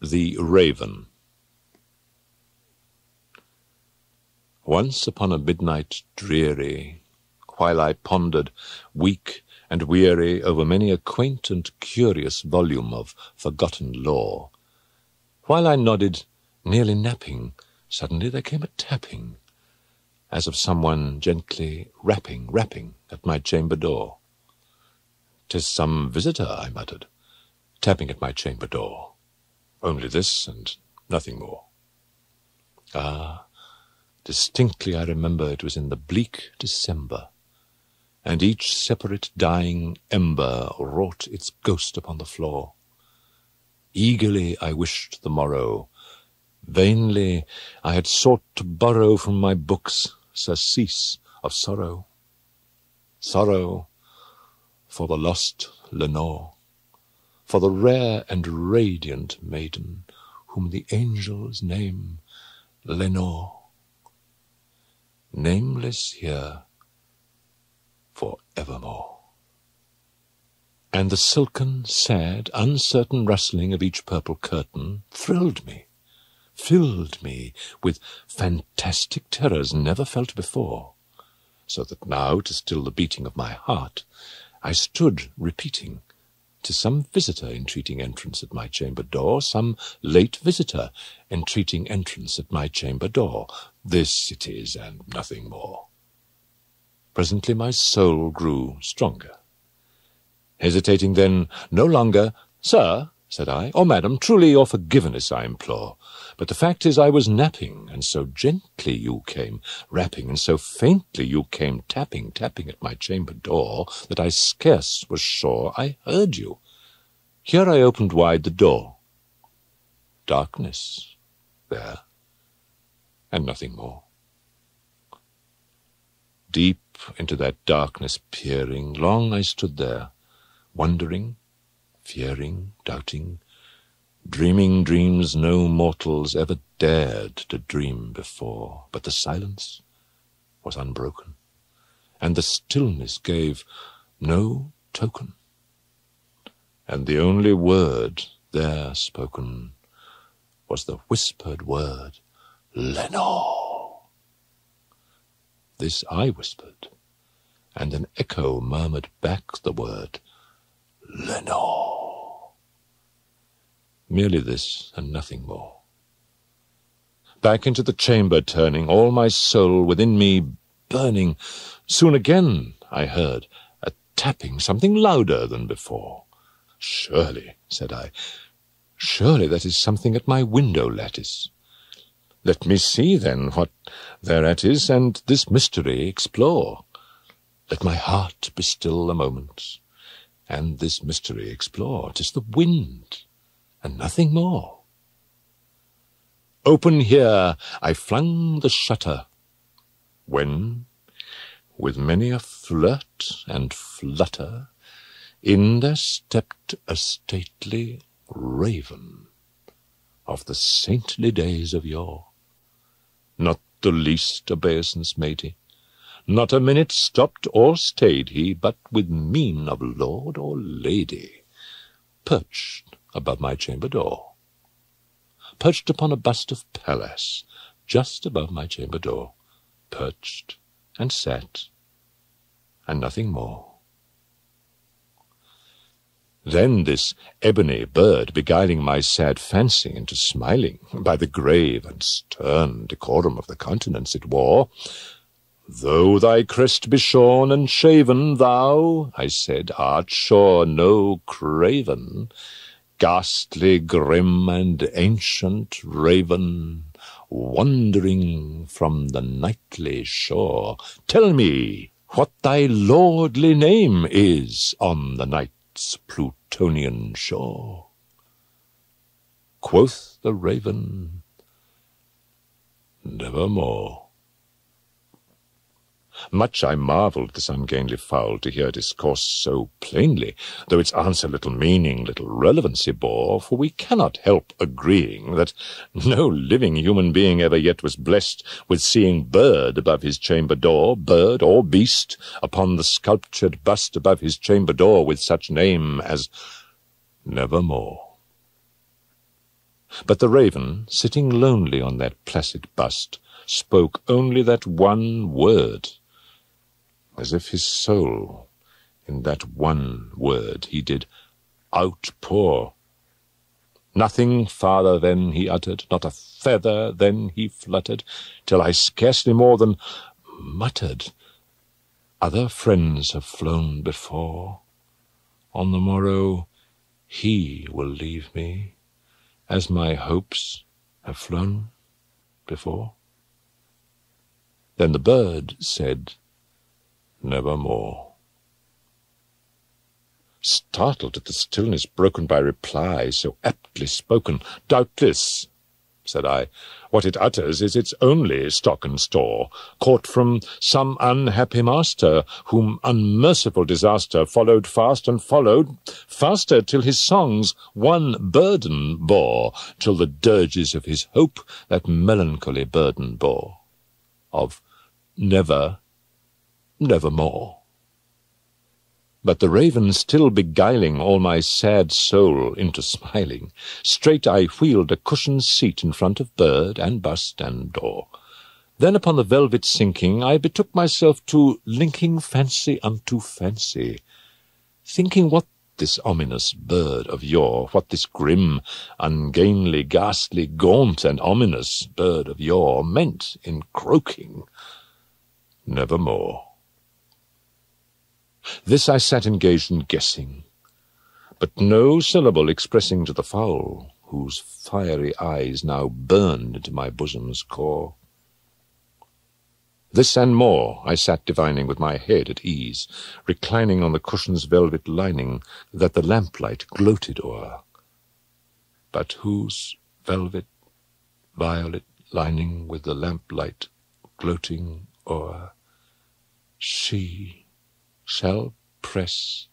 The Raven Once upon a midnight dreary, while I pondered, weak and weary, over many a quaint and curious volume of forgotten lore, while I nodded, nearly napping, suddenly there came a tapping, as of someone gently rapping, rapping at my chamber door. "'Tis some visitor," I muttered, tapping at my chamber door. Only this and nothing more. Ah, distinctly I remember it was in the bleak December, and each separate dying ember wrought its ghost upon the floor. Eagerly I wished the morrow. Vainly I had sought to borrow from my books surcease of sorrow. Sorrow for the lost Lenore, for the rare and radiant maiden whom the angels name Lenore, nameless here for evermore. And the silken, sad, uncertain rustling of each purple curtain thrilled me, filled me with fantastic terrors never felt before, so that now, to still the beating of my heart, I stood repeating, to some visitor entreating entrance at my chamber door, some late visitor entreating entrance at my chamber door. This it is, and nothing more. Presently my soul grew stronger. Hesitating then no longer, Sir, said I, or Madam, truly your forgiveness I implore. But the fact is I was napping, and so gently you came rapping, and so faintly you came tapping, tapping at my chamber door, that I scarce was sure I heard you. Here I opened wide the door. Darkness there, and nothing more. Deep into that darkness peering, long I stood there, wondering, fearing, doubting, dreaming dreams no mortals ever dared to dream before. But the silence was unbroken, and the stillness gave no token. And the only word there spoken was the whispered word, Lenore. This I whispered, and an echo murmured back the word, Lenore. Merely this, and nothing more. Back into the chamber turning, all my soul within me burning. Soon again I heard a tapping, something louder than before. Surely, said I, surely that is something at my window lattice. Let me see, then, what thereat is, and this mystery explore. Let my heart be still a moment, and this mystery explore. Tis the wind, and nothing more. Open here, I flung the shutter, when, with many a flirt and flutter, in there stepped a stately raven of the saintly days of yore. Not the least obeisance made he, not a minute stopped or stayed he, but with mien of lord or lady, perched above my chamber door, perched upon a bust of Pallas, just above my chamber door, perched and sat, and nothing more. Then this ebony bird, beguiling my sad fancy into smiling, by the grave and stern decorum of the countenance it wore, Though thy crest be shorn and shaven, thou, I said, art sure no craven, ghastly, grim, and ancient raven, wandering from the nightly shore. Tell me what thy lordly name is on the night's Plutonian shore. Quoth the raven, Nevermore. Much I marvelled this ungainly fowl to hear discourse so plainly, though its answer little meaning, little relevancy bore, for we cannot help agreeing that no living human being ever yet was blessed with seeing bird above his chamber door, bird or beast, upon the sculptured bust above his chamber door with such name as Nevermore. But the raven, sitting lonely on that placid bust, spoke only that one word, as if his soul, in that one word, he did outpour. Nothing farther then he uttered, not a feather then he fluttered, till I scarcely more than muttered, Other friends have flown before. On the morrow he will leave me, as my hopes have flown before. Then the bird said, Nevermore. Startled at the stillness broken by reply so aptly spoken, doubtless said I. What it utters is its only stock and store, caught from some unhappy master, whom unmerciful disaster followed fast and followed faster, till his songs one burden bore, till the dirges of his hope that melancholy burden bore, of never, nevermore. But the raven still beguiling all my sad soul into smiling, straight I wheeled a cushioned seat in front of bird and bust and door. Then upon the velvet sinking, I betook myself to linking fancy unto fancy, thinking what this ominous bird of yore, what this grim, ungainly, ghastly, gaunt, and ominous bird of yore meant in croaking, nevermore. This I sat engaged in guessing, but no syllable expressing to the fowl, whose fiery eyes now burned into my bosom's core. This and more I sat divining with my head at ease, reclining on the cushion's velvet lining that the lamplight gloated o'er. But whose velvet, violet lining with the lamplight gloating o'er? She shall press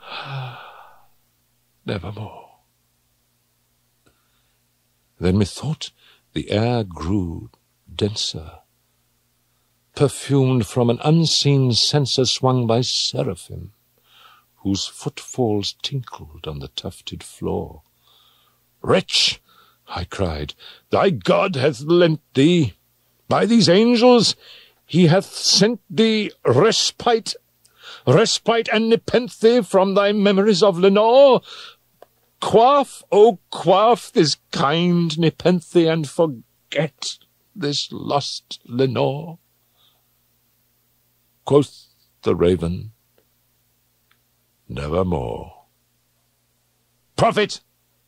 nevermore. Then methought the air grew denser, perfumed from an unseen censer swung by seraphim, whose footfalls tinkled on the tufted floor. Wretch, I cried, thy God hath lent thee, by these angels he hath sent thee respite, respite and nepenthe from thy memories of Lenore. Quaff, O oh, quaff this kind nepenthe, and forget this lost Lenore. Quoth the raven, Nevermore. Prophet!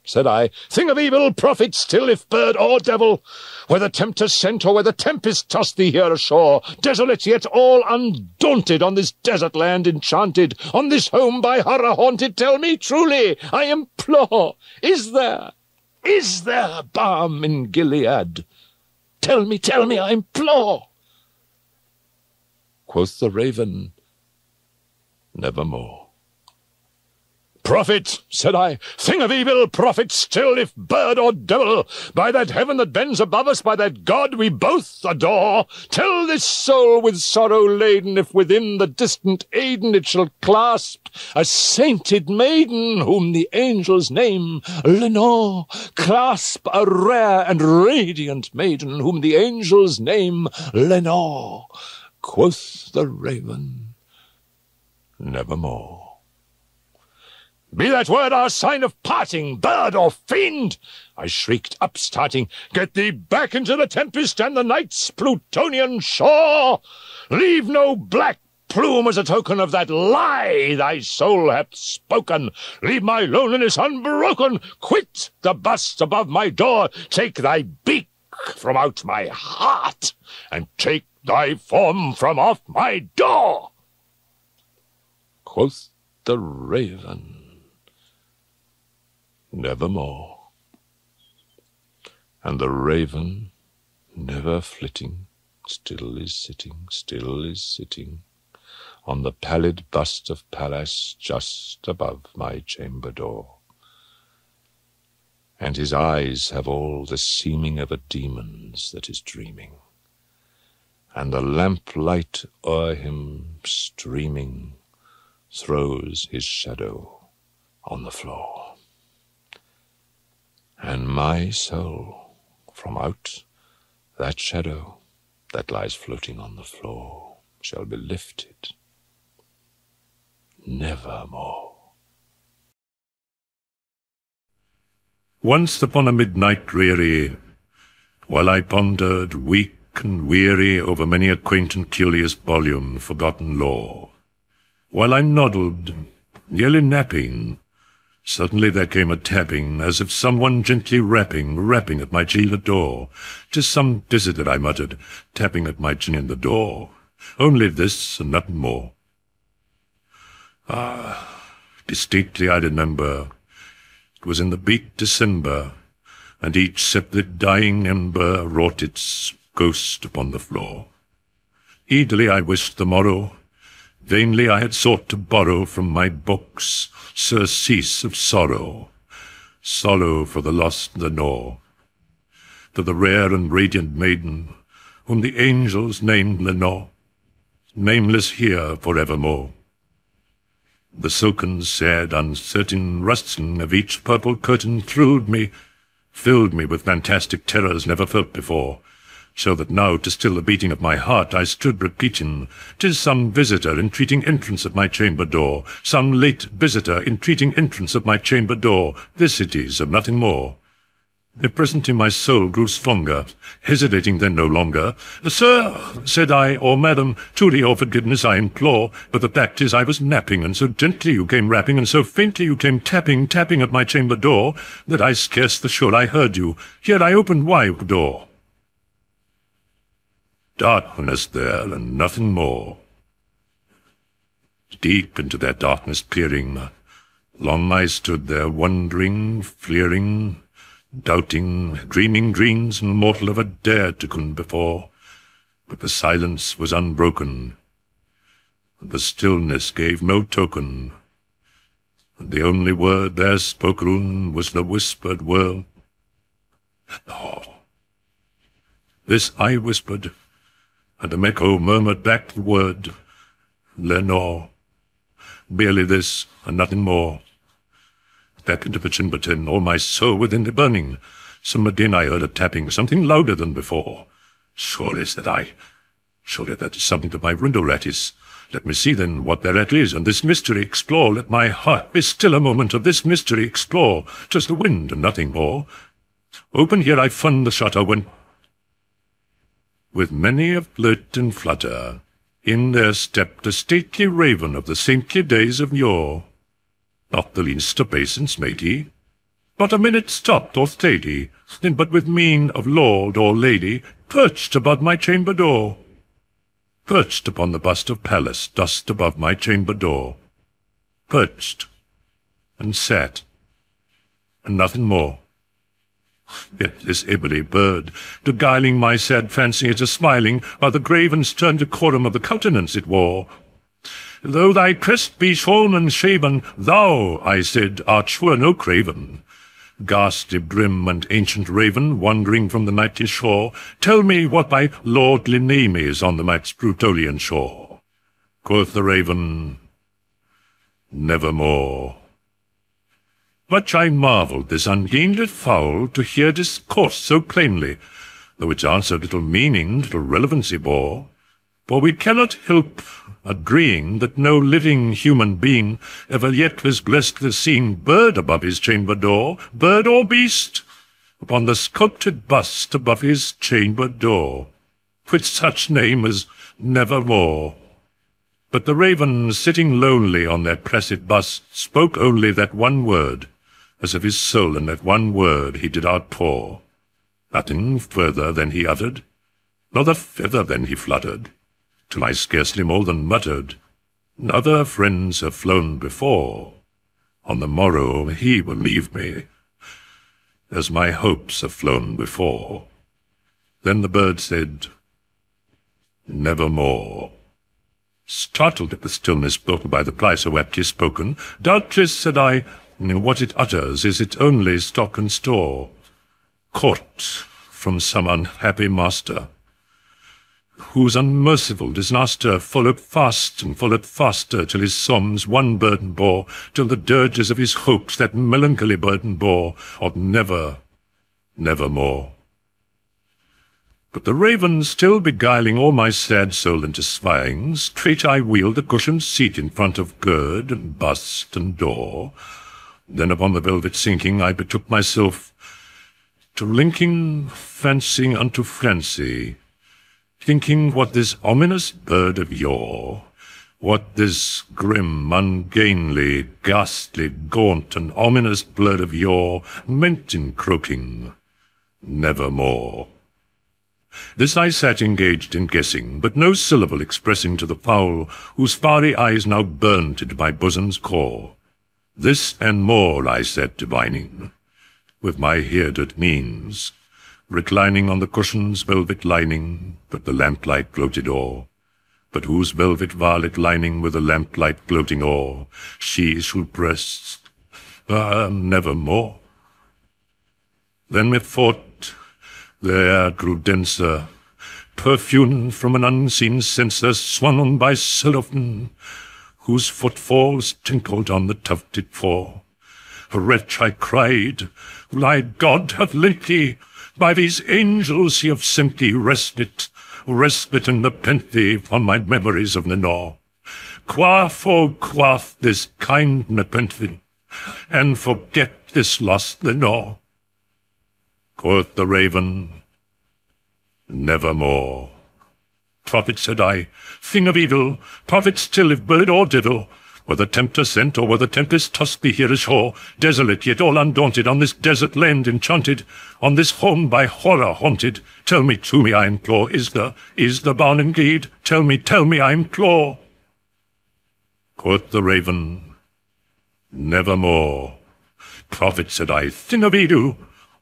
Said I, thing of evil, prophet still, if bird or devil, whether tempter sent or whether tempest tossed thee here ashore, desolate yet all undaunted on this desert land enchanted, on this home by horror haunted, tell me truly, I implore, is there, is there balm in Gilead? Tell me, tell me, I implore. Quoth the raven, nevermore. Prophet, said I, thing of evil, prophet still, if bird or devil, by that heaven that bends above us, by that God we both adore, tell this soul with sorrow laden, if within the distant Aidenn it shall clasp a sainted maiden, whom the angels name Lenore, clasp a rare and radiant maiden, whom the angels name Lenore. Quoth the raven, nevermore. Be that word our sign of parting, bird or fiend! I shrieked, upstarting, Get thee back into the tempest and the night's Plutonian shore! Leave no black plume as a token of that lie thy soul hath spoken. Leave my loneliness unbroken. Quit the bust above my door. Take thy beak from out my heart, and take thy form from off my door. Quoth the raven nevermore. And the raven, never flitting, still is sitting, still is sitting, on the pallid bust of Pallas just above my chamber door. And his eyes have all the seeming of a demon's that is dreaming, and the lamplight o'er him streaming throws his shadow on the floor. And my soul from out that shadow that lies floating on the floor shall be lifted nevermore. Once upon a midnight dreary, while I pondered, weak and weary, over many a quaint and curious volume, forgotten lore, while I noddled, nearly napping, suddenly there came a tapping, as of someone gently rapping, rapping at my chamber door. "'Tis some visitor," I muttered, tapping at my chin in the door. Only this and nothing more. Ah, distinctly I remember it was in the bleak December, and each separate dying ember wrought its ghost upon the floor. Eagerly I wished the morrow. Vainly I had sought to borrow from my books surcease of sorrow, sorrow for the lost Lenore, to the rare and radiant maiden whom the angels named Lenore, nameless here for evermore. The silken, sad, uncertain rustling of each purple curtain thrilled me, filled me with fantastic terrors never felt before, so that now to still the beating of my heart I stood repeating, "'Tis some visitor entreating entrance at my chamber door, some late visitor entreating entrance at my chamber door, this it is, of nothing more. The present in my soul grew stronger, hesitating then no longer. Sir, said I, or madam, truly oh, your forgiveness I implore, but the fact is I was napping, and so gently you came rapping, and so faintly you came tapping, tapping at my chamber door, that I scarce the sure I heard you. Here I opened wide the door. Darkness there, and nothing more. Deep into that darkness peering, long I stood there, wondering, fearing, doubting, dreaming dreams and mortal ever dared to come before. But the silence was unbroken, and the stillness gave no token. And the only word there spoken was the whispered word, No. Oh, this I whispered, and the echo murmured back the word, Lenore. Barely this, and nothing more back into the Chimberton, all my soul within the burning. Some again I heard a tapping, something louder than before. Surely, said I, surely that is something to my window lattice. Let me see then what thereat is, and this mystery explore. Let my heart be still a moment of this mystery explore. Just the wind and nothing more. Open here I fund the shutter when... With many a flirt and flutter, in there stepped a stately raven of the saintly days of yore. Not the least obeisance made he. Not a minute stopped or stayed he, then but with mien of lord or lady, perched above my chamber door. Perched upon the bust of Pallas, dust above my chamber door. Perched, and sat, and nothing more. Yet this ebony bird, beguiling my sad fancy into smiling, while the grave and stern decorum of the countenance it wore, Though thy crest be shorn and shaven, thou, I said, art sure no craven. Ghastly brim and ancient raven, wandering from the nightly shore, tell me what thy lordly name is on the night's Plutonian shore. Quoth the raven, Nevermore. Much I marvelled this ungainly fowl to hear discourse so plainly, though its answer little meaning, little relevancy bore. For we cannot help agreeing that no living human being ever yet was blessed with seeing bird above his chamber door, bird or beast, upon the sculptured bust above his chamber door, with such name as Nevermore. But the raven, sitting lonely on that placid bust, spoke only that one word, as of his soul in that one word he did outpour. Nothing further than he uttered, nor the feather than he fluttered till I scarcely more than muttered, Other friends have flown before. On the morrow he will leave me, as my hopes have flown before. Then the bird said, Nevermore. Startled at the stillness broken by the reply so aptly spoken, Doubtless, said I, what it utters is its only stock and store, caught from some unhappy master, whose unmerciful disaster followed fast and followed faster till his psalms one burden bore, till the dirges of his hopes that melancholy burden bore, of never, nevermore. But the raven still beguiling all my sad soul into spying, straight I wheeled the cushioned seat in front of gird and bust and door. Then upon the velvet sinking I betook myself to linking fancy unto fancy, thinking what this ominous bird of yore, what this grim, ungainly, ghastly, gaunt, and ominous bird of yore meant in croaking, nevermore. This I sat engaged in guessing, but no syllable expressing to the fowl, whose fiery eyes now burnt into my bosom's core. This and more I sat divining, with my at means, reclining on the cushion's velvet lining, but the lamplight gloated o'er, but whose velvet varlet lining with the lamplight gloating o'er, she should press, ah, nevermore. Then methought the air grew denser, perfumed from an unseen censer swung on by cellophane, whose footfalls tinkled on the tufted floor. Wretch, I cried, thy God hath lent thee, by these angels he hath sent thee respite, respite in the plenty from my memories of the Lenore. Quaff, oh, quaff this kind nepenthe, and forget this lost Lenore. Quoth the raven, Nevermore. Prophet, said I, thing of evil, prophet still if bird or devil, were the tempter sent, or were the tempest tossed thee here ashore, desolate yet all undaunted, on this desert land enchanted, on this home by horror haunted, tell me to me, I implore, is the, is the barn indeed? Tell me, tell me, I implore. Quoth the raven, Nevermore. Prophet, said I, thing of evil,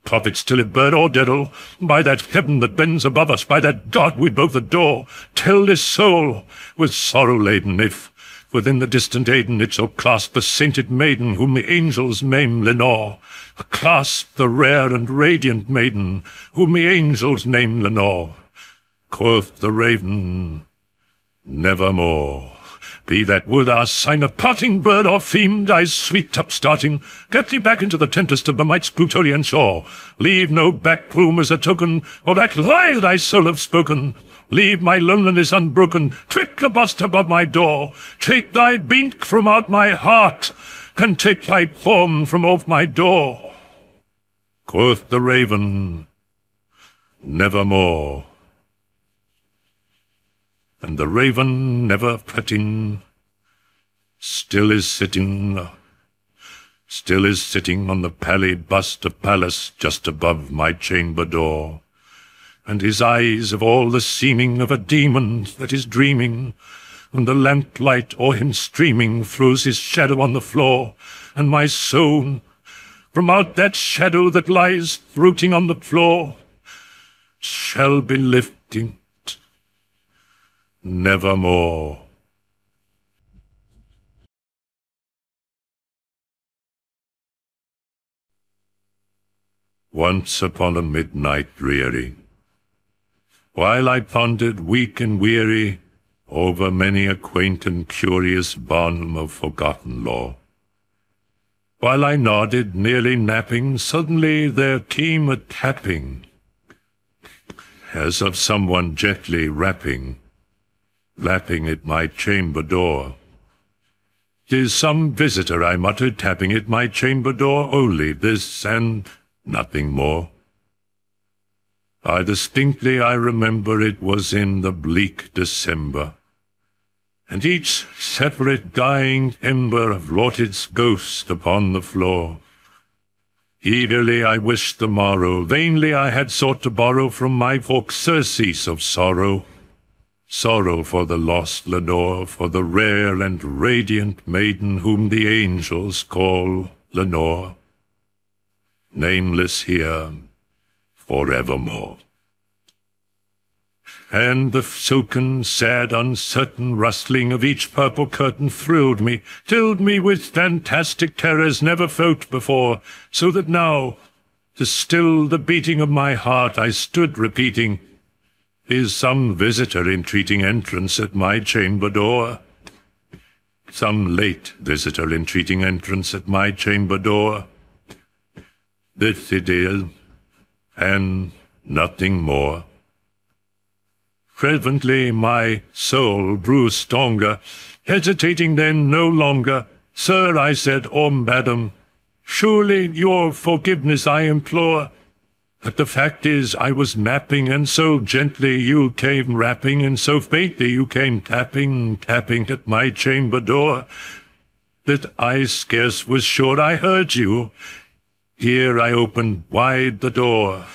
Prophet still a bird or devil, by that heaven that bends above us, by that God we both adore, tell this soul, with sorrow laden, if within the distant Aidenn it shall clasp the sainted maiden whom the angels name Lenore, clasp the rare and radiant maiden whom the angels name Lenore. Quoth the raven, nevermore. Be that would our sign of parting, bird or fiend, thy sweet upstarting, get thee back into the tempest of the might's Plutonian shore. Leave no back plume as a token of that lie thy soul have spoken. Leave my loneliness unbroken, trick a bust above my door. Take thy beak from out my heart, and take thy form from off my door. Quoth the raven, Nevermore and the raven never fretting, still is sitting, still is sitting on the pallid bust of Pallas just above my chamber door, and his eyes have all the seeming of a demon that is dreaming, and the lamplight o'er him streaming throws his shadow on the floor, and my soul, from out that shadow that lies rooting on the floor, shall be lifting nevermore. Once upon a midnight dreary, while I pondered weak and weary over many a quaint and curious bond of forgotten lore, while I nodded, nearly napping, suddenly there came a tapping, as of someone gently rapping lapping at my chamber door. "'Tis some visitor,' I muttered, tapping at my chamber door, only this and nothing more. I distinctly I remember it was in the bleak December, and each separate dying ember wrought its ghost upon the floor. Eagerly I wished the morrow, vainly I had sought to borrow from my surcease of sorrow, Sorrow for the lost Lenore, for the rare and radiant maiden whom the angels call Lenore. Nameless here forevermore. And the silken, sad, uncertain rustling of each purple curtain thrilled me, filled me with fantastic terrors never felt before, so that now, to still the beating of my heart, I stood repeating, is some visitor entreating entrance at my chamber door? Some late visitor entreating entrance at my chamber door? This it is, and nothing more. Fervently my soul grew stronger, hesitating then no longer. Sir, I said, or madam, surely your forgiveness I implore. But the fact is, I was napping, and so gently you came rapping, and so faintly you came tapping, tapping at my chamber door, that I scarce was sure I heard you. Here I opened wide the door.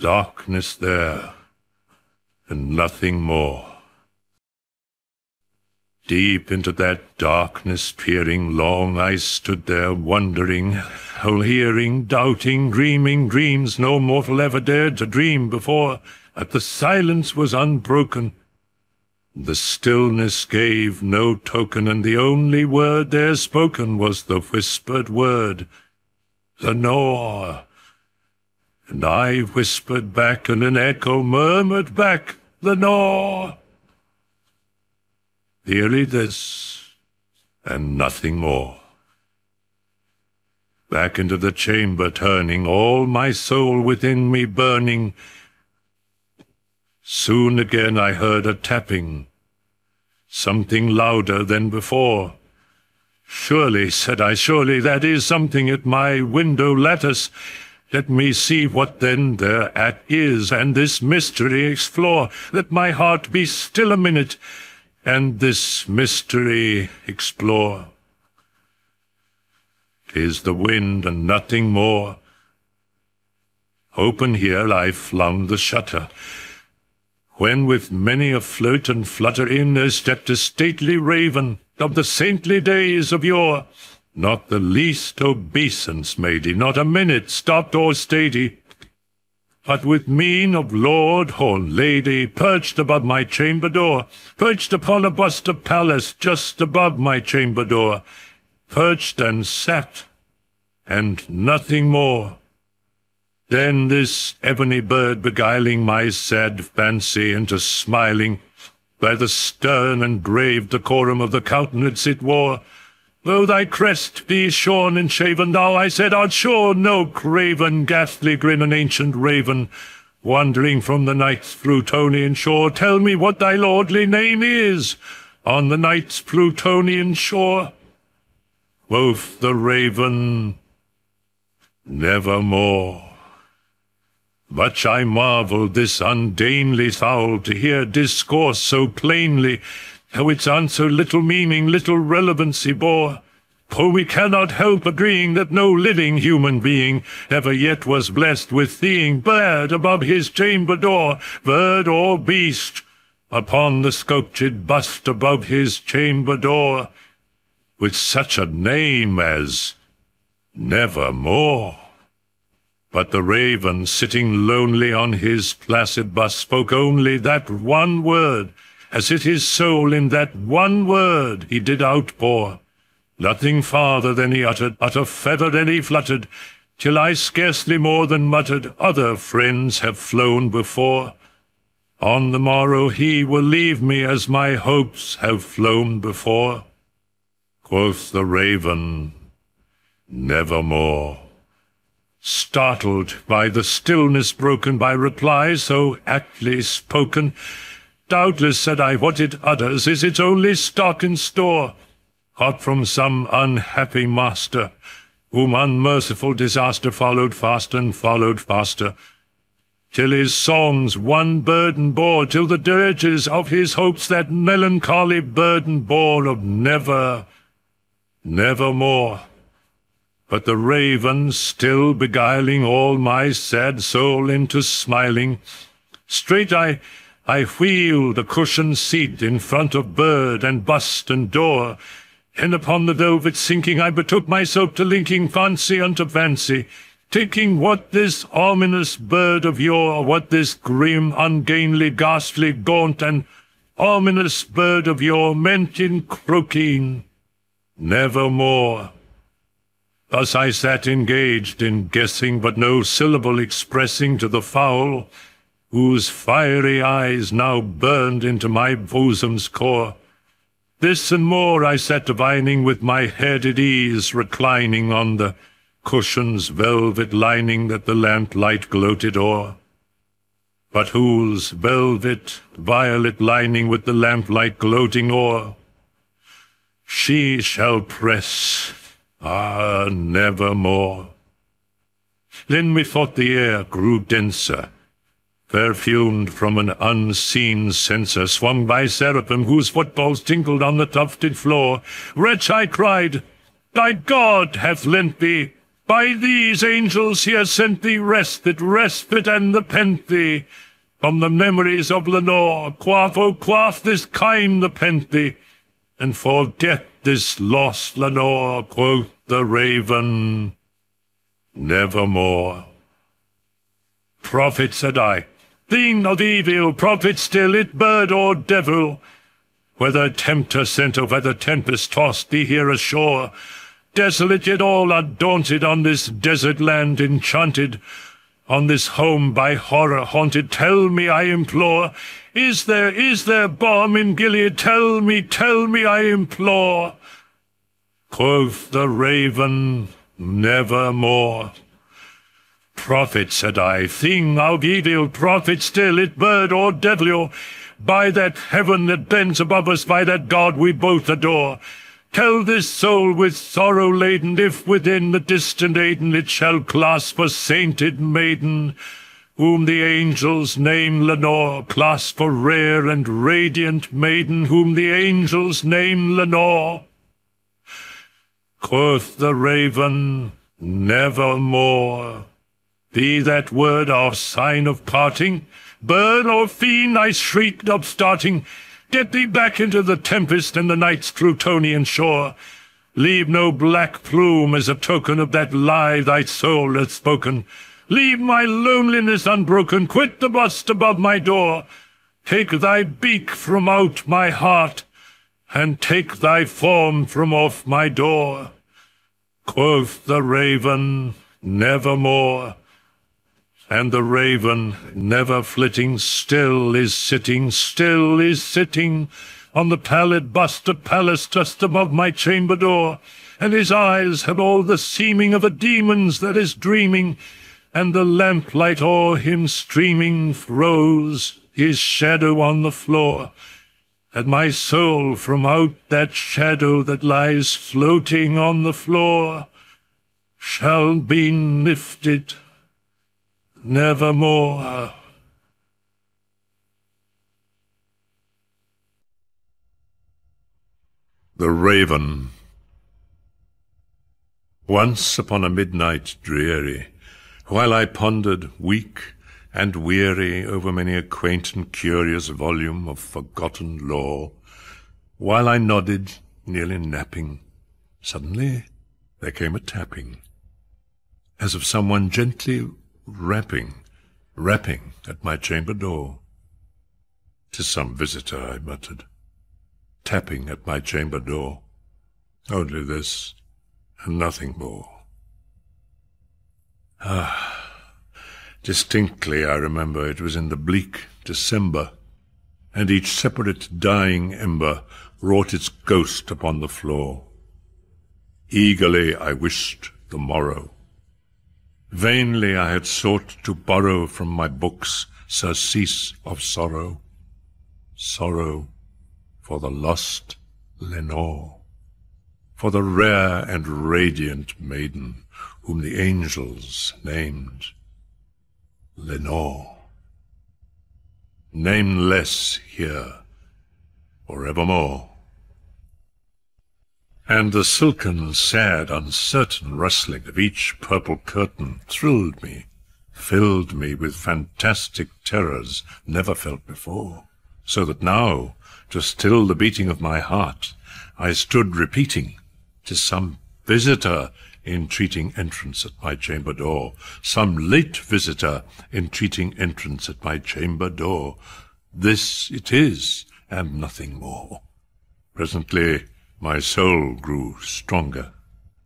Darkness there, and nothing more. Deep into that darkness peering long, I stood there wondering, whole hearing, doubting, dreaming dreams no mortal ever dared to dream before. That the silence was unbroken. The stillness gave no token, and the only word there spoken was the whispered word, the Lenore. And I whispered back, and an echo murmured back, the Lenore. Merely this, and nothing more. Back into the chamber turning, all my soul within me burning. Soon again I heard a tapping, something louder than before. Surely, said I, surely that is something at my window lattice. Let me see what then thereat is, and this mystery explore. Let my heart be still a minute, and this mystery explore. Tis the wind and nothing more. Open here I flung the shutter, when with many a flirt and flutter in there stepped a stately raven of the saintly days of yore. Not the least obeisance made he, not a minute stopped or stayed he, but with mien of lord or lady, perched above my chamber door, perched upon a bust of Pallas just above my chamber door, perched and sat, and nothing more. Then this ebony bird beguiling my sad fancy into smiling, by the stern and grave decorum of the countenance it wore, Though thy crest be shorn and shaven, thou, I said, art sure no craven, ghastly grin an ancient raven, wandering from the night's Plutonian shore. Tell me what thy lordly name is on the night's Plutonian shore. Quoth the raven, Nevermore. Much I marvelled this undainly fowl to hear discourse so plainly, how its answer little meaning, little relevancy bore. For we cannot help agreeing that no living human being ever yet was blessed with seeing bird above his chamber door, bird or beast, upon the sculptured bust above his chamber door, with such a name as Nevermore. But the raven, sitting lonely on his placid bust, spoke only that one word, as it his soul in that one word he did outpour. Nothing farther than he uttered, utter feather than he fluttered, till I scarcely more than muttered, other friends have flown before. On the morrow he will leave me as my hopes have flown before. Quoth the raven, nevermore. Startled by the stillness broken by reply so aptly spoken, Doubtless, said I, what it utters is its only stock in store, hot from some unhappy master, whom unmerciful disaster followed fast and followed faster, till his songs one burden bore, till the dirges of his hopes that melancholy burden bore of never, nevermore. But the raven, still beguiling all my sad soul into smiling, straight I I wheeled a cushioned seat in front of bird and bust and door, and upon the velvet sinking I betook myself to linking fancy unto fancy, thinking what this ominous bird of yore, what this grim, ungainly, ghastly, gaunt, and ominous bird of yore meant in croaking, nevermore. Thus I sat engaged in guessing, but no syllable expressing to the fowl, whose fiery eyes now burned into my bosom's core. This and more I sat divining with my head at ease, reclining on the cushions velvet lining that the lamplight gloated o'er. But whose velvet, violet lining with the lamplight gloating o'er? She shall press, ah, nevermore. Then methought the air grew denser, perfumed from an unseen censer swung by seraphim whose footfalls tinkled on the tufted floor. Wretch, I cried, thy God hath lent thee, by these angels he has sent thee that respite and nepenthe. From the memories of Lenore, quaff, oh quaff this kind nepenthe, and forget this lost Lenore, quoth the raven, nevermore. Prophet, said I, thing of evil, prophet still, it bird or devil, whether tempter sent or whether tempest tossed thee here ashore, desolate yet all are daunted on this desert land enchanted, on this home by horror haunted, tell me, I implore, is there, is there balm in Gilead? Tell me, tell me, I implore. Quoth the raven, nevermore. Prophet, said I, thing of evil, prophet still, it bird or devil, by that heaven that bends above us, by that God we both adore, Tell this soul with sorrow laden, if within the distant Aidenn it shall clasp a sainted maiden, whom the angels name Lenore, clasp a rare and radiant maiden, whom the angels name Lenore. Quoth the raven, nevermore. Be that word our sign of parting, bird or fiend, I shrieked upstarting, Get thee back into the tempest and the night's Plutonian shore. Leave no black plume as a token of that lie thy soul hath spoken. Leave my loneliness unbroken. Quit the bust above my door. Take thy beak from out my heart, and take thy form from off my door. Quoth the raven, nevermore. And the raven, never flitting, still is sitting, still is sitting on the pallid bust of Pallas just above my chamber door, and his eyes have all the seeming of a demon's that is dreaming, and the lamplight o'er him streaming throws his shadow on the floor, and my soul from out that shadow that lies floating on the floor shall be lifted nevermore. The Raven Once upon a midnight dreary, while I pondered, weak and weary, over many a quaint and curious volume of forgotten lore, while I nodded, nearly napping, suddenly there came a tapping, as of someone gently rapping, rapping at my chamber door. "'Tis some visitor," I muttered, tapping at my chamber door. Only this, and nothing more. Ah, distinctly I remember it was in the bleak December, and each separate dying ember wrought its ghost upon the floor. Eagerly I wished the morrow, Vainly I had sought to borrow from my books surcease of sorrow, sorrow for the lost Lenore, for the rare and radiant maiden whom the angels named Lenore. Nameless here forevermore. And the silken, sad, uncertain rustling of each purple curtain thrilled me, filled me with fantastic terrors never felt before, so that now, to still the beating of my heart, I stood repeating, "'Tis some visitor entreating entrance at my chamber door, some late visitor entreating entrance at my chamber door. This it is, and nothing more. Presently my soul grew stronger.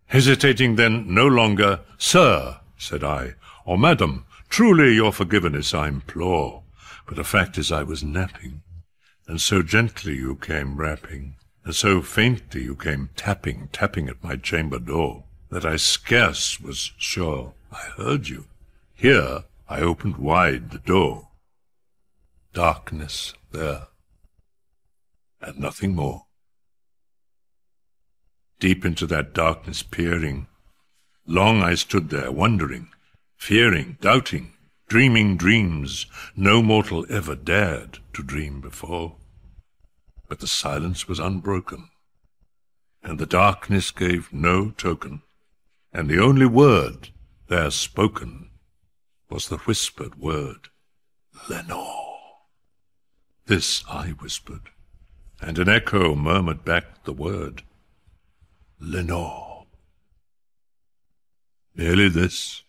Hesitating then no longer, Sir, said I, or Madam, truly your forgiveness I implore. But the fact is I was napping, and so gently you came rapping, and so faintly you came tapping, tapping at my chamber door, that I scarce was sure I heard you. Here I opened wide the door. Darkness there, and nothing more. Deep into that darkness peering, long I stood there, wondering, fearing, doubting, dreaming dreams no mortal ever dared to dream before. But the silence was unbroken, and the darkness gave no token, and the only word there spoken was the whispered word, Lenore. This I whispered, and an echo murmured back the word, Lenore. Merely this,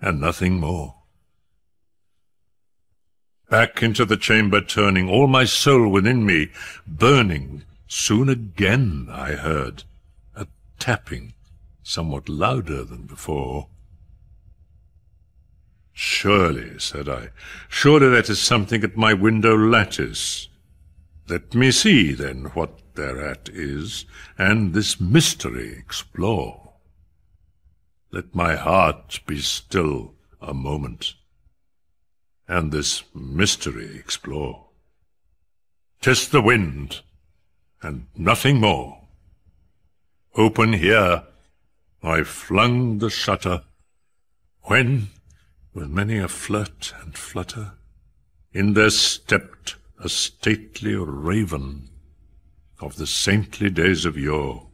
and nothing more. Back into the chamber turning, all my soul within me burning, soon again I heard a tapping somewhat louder than before. Surely, said I, surely that is something at my window lattice. Let me see, then, what thereat is, and this mystery explore. Let my heart be still a moment, and this mystery explore. Tis the wind, and nothing more. Open here, I flung the shutter, when, with many a flirt and flutter, in there stepped a stately raven of the saintly days of yore.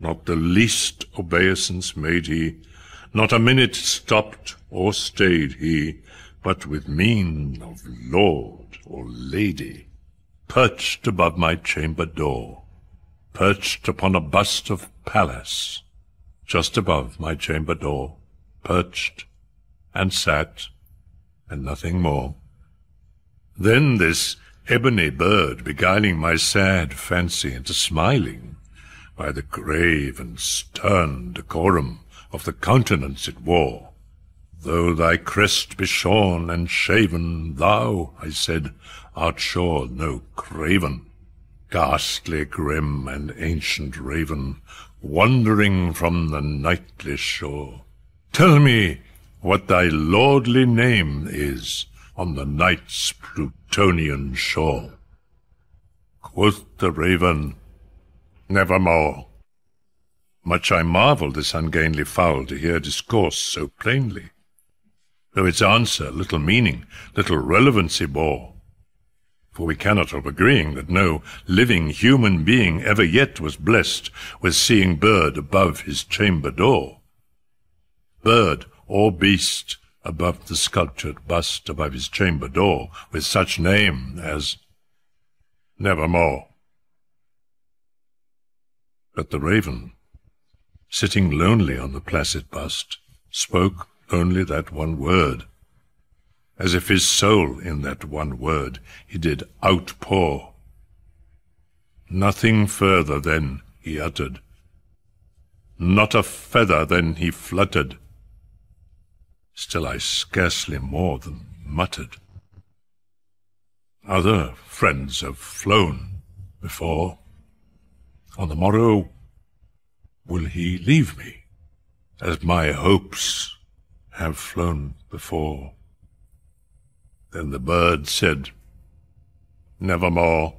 Not the least obeisance made he, not a minute stopped or stayed he, but with mien of lord or lady, perched above my chamber door, perched upon a bust of Pallas, just above my chamber door, perched, and sat, and nothing more. Then this ebony bird beguiling my sad fancy into smiling, by the grave and stern decorum of the countenance it wore. Though thy crest be shorn and shaven, thou, I said, art sure no craven. Ghastly, grim, and ancient raven, wandering from the nightly shore. Tell me what thy lordly name is on the night's Plutonian shore. Quoth the raven, Nevermore. Much I marvel this ungainly fowl to hear discourse so plainly, though its answer little meaning, little relevancy bore. For we cannot help agreeing that no living human being ever yet was blessed with seeing bird above his chamber door. Bird or beast above the sculptured bust above his chamber door, with such name as Nevermore. But the raven, sitting lonely on the placid bust, spoke only that one word, as if his soul in that one word he did outpour. Nothing further then he uttered, not a feather then he fluttered. Still I scarcely more than muttered. Other friends have flown before, on the morrow will he leave me, as my hopes have flown before. Then the bird said, Nevermore.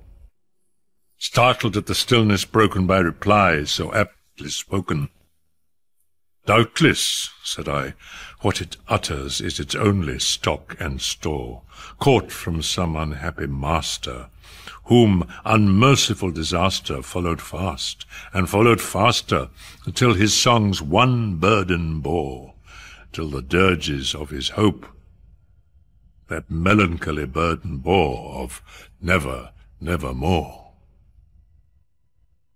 Startled at the stillness broken by replies so aptly spoken. Doubtless, said I, what it utters is its only stock and store, caught from some unhappy master, whom unmerciful disaster followed fast, and followed faster, until his songs one burden bore, till the dirges of his hope that melancholy burden bore of never, never more.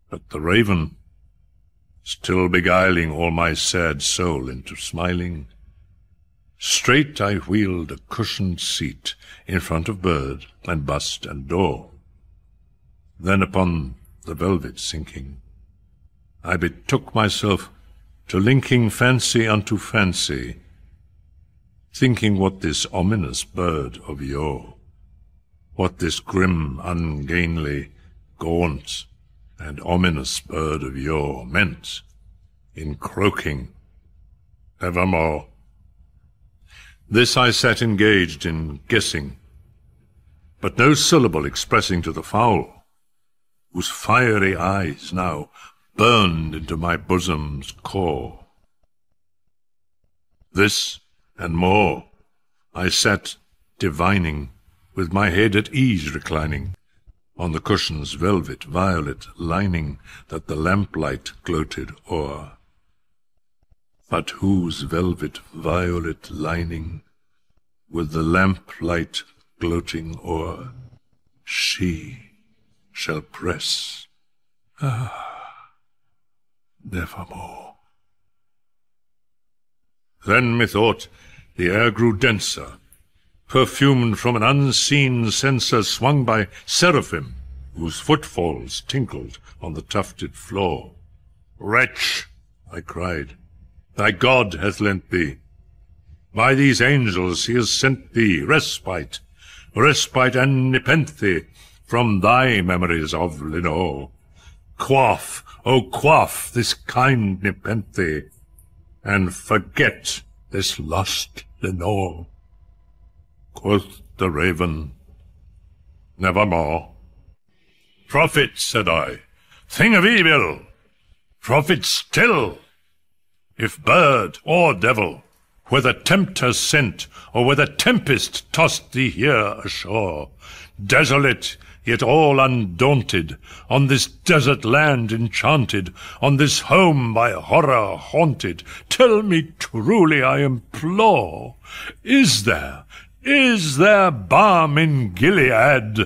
But the raven, still beguiling all my sad soul into smiling, straight I wheeled a cushioned seat in front of bird and bust and door. Then upon the velvet sinking, I betook myself to linking fancy unto fancy, thinking what this ominous bird of yore, what this grim, ungainly, gaunt, and ominous bird of yore meant, in croaking, evermore. This I sat engaged in guessing, but no syllable expressing to the fowl, whose fiery eyes now burned into my bosom's core. This and more I sat divining, with my head at ease reclining, on the cushion's velvet violet lining that the lamplight gloated o'er. But whose velvet violet lining, with the lamplight gloating o'er, she shall press, ah, nevermore. Then methought the air grew denser, perfumed from an unseen censer swung by seraphim, whose footfalls tinkled on the tufted floor. Wretch, I cried, thy God hath lent thee. By these angels he has sent thee respite, respite and nepenthe from thy memories of Lenore. Quaff, O quaff this kind nepenthe, and forget this lost Lenore. Quoth the raven, Nevermore. Prophet, said I, thing of evil, prophet still, if bird or devil, whether tempter sent, or whether tempest tossed thee here ashore, desolate, yet all undaunted, on this desert land enchanted, on this home by horror haunted, tell me truly, I implore, is there, is there balm in Gilead?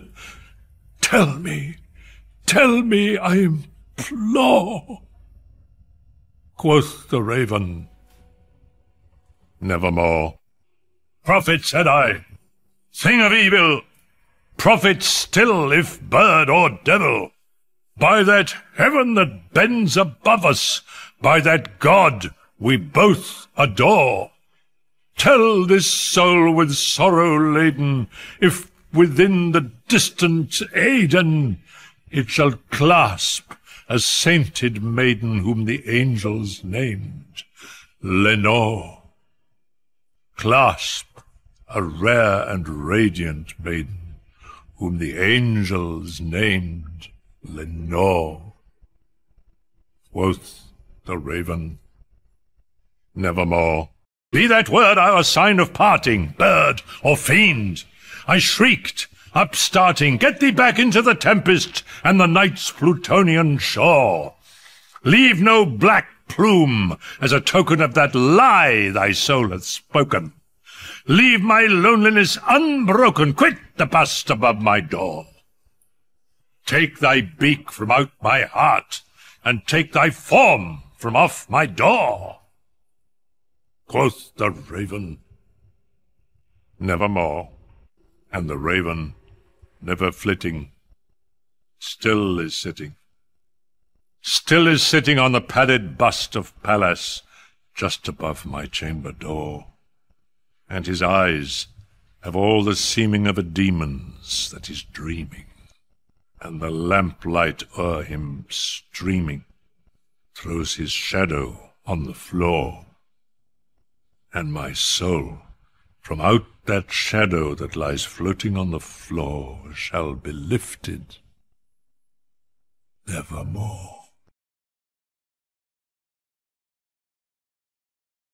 Tell me, tell me, I implore. Quoth the raven, Nevermore. Prophet, said I, thing of evil, prophet still, if bird or devil, by that heaven that bends above us, by that God we both adore, Tell this soul with sorrow laden, if within the distant Aidenn it shall clasp a sainted maiden whom the angels named Lenore. Clasp a rare and radiant maiden whom the angels named Lenore. Quoth the raven, Nevermore. Be that word our sign of parting, bird or fiend. I shrieked, upstarting, Get thee back into the tempest and the night's Plutonian shore. Leave no black plume as a token of that lie thy soul hath spoken. Leave my loneliness unbroken, quit the bust above my door. Take thy beak from out my heart, and take thy form from off my door. Quoth the raven, Nevermore. And the raven, never flitting, still is sitting. Still is sitting on the padded bust of Pallas, just above my chamber door. And his eyes have all the seeming of a demon's that is dreaming, and the lamplight o'er him streaming throws his shadow on the floor and my soul, from out that shadow that lies floating on the floor, shall be lifted nevermore.